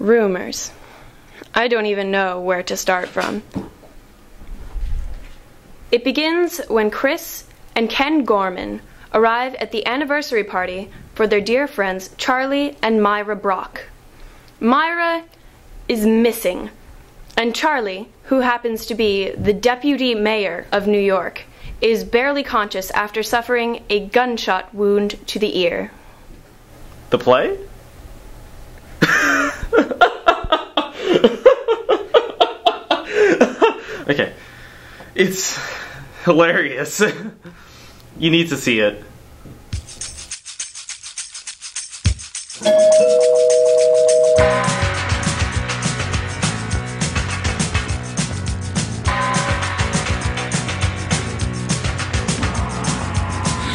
Rumors. I don't even know where to start from. It begins when Chris and Ken Gorman arrive at the anniversary party for their dear friends Charlie and Myra Brock. Myra is missing, and Charlie, who happens to be the deputy mayor of New York, is barely conscious after suffering a gunshot wound to the ear. The play? Okay. It's hilarious. you need to see it.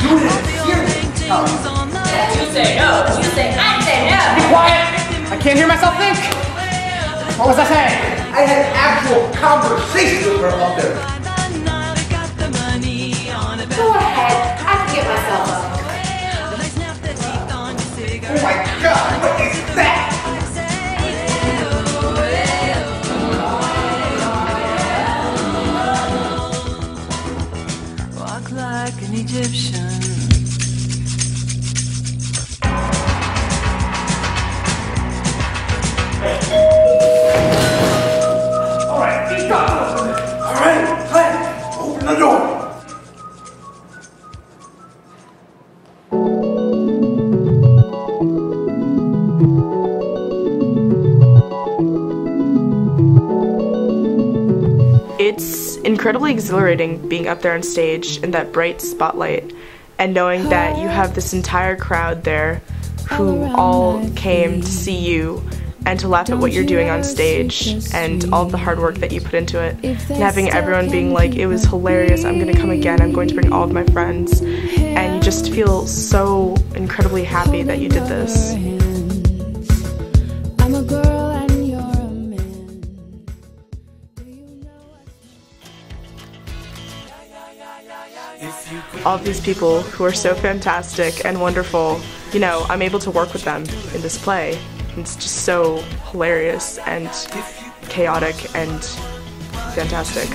You say no. You say I say no. Quiet! I can't hear myself think! What was I saying? I had an actual conversation with her up there. Go ahead. I can get myself up. Oh my god, what is that? Walk like an Egyptian. It's incredibly exhilarating being up there on stage in that bright spotlight and knowing that you have this entire crowd there who all came to see you and to laugh at what you're doing on stage and all the hard work that you put into it. and having everyone being like it was hilarious i'm going to come again i'm going to bring all of my friends and you just feel so incredibly happy that you did this all these people who are so fantastic and wonderful you know i'm able to work with them in this play. It's just so hilarious and chaotic and fantastic